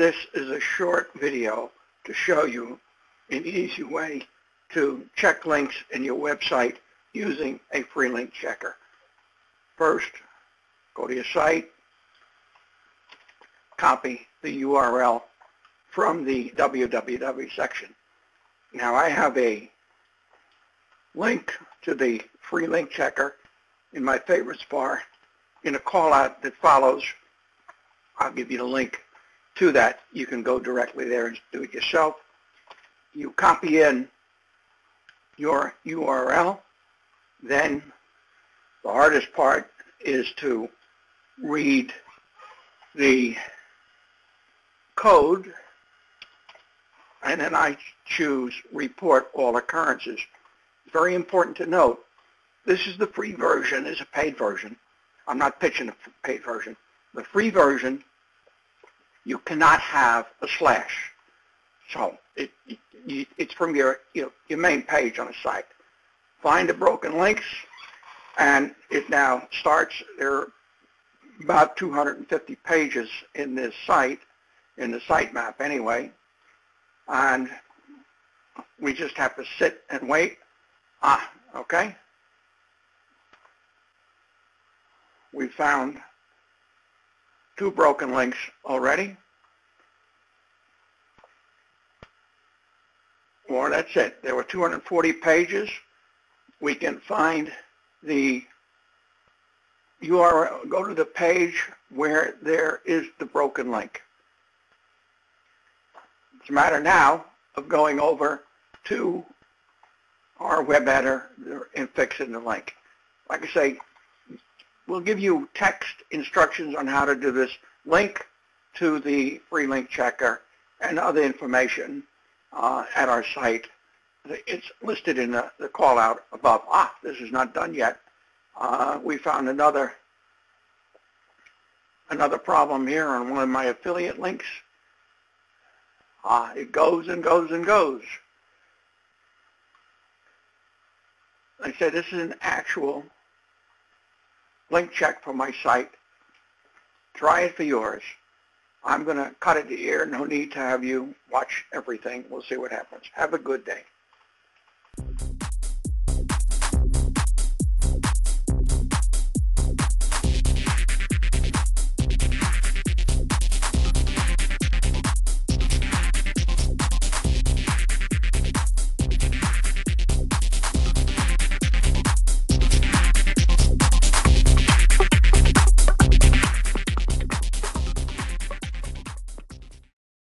This is a short video to show you an easy way to check links in your website using a free link checker. First, go to your site, copy the URL from the www section. Now I have a link to the free link checker in my favorites bar in a call out that follows. I'll give you the link to that. You can go directly there and do it yourself. You copy in your URL. Then the hardest part is to read the code and then I choose report all occurrences. Very important to note, this is the free version, is a paid version. I'm not pitching a paid version. The free version, you cannot have a slash. So it, it, it's from your, you know, your main page on the site. Find the broken links, and it now starts. There are about 250 pages in this site, in the sitemap anyway, and we just have to sit and wait. Ah, okay. We found two broken links already. Or that's it. There were 240 pages. We can find the URL, go to the page where there is the broken link. It's a matter now of going over to our web editor and fixing the link. Like I say, we'll give you text instructions on how to do this. Link to the free link checker and other information uh, at our site. It's listed in the, the call out above. Ah, this is not done yet. Uh, we found another another problem here on one of my affiliate links. Uh, it goes and goes and goes. Like I said this is an actual link check for my site. Try it for yours. I'm going to cut it to ear. No need to have you watch everything. We'll see what happens. Have a good day.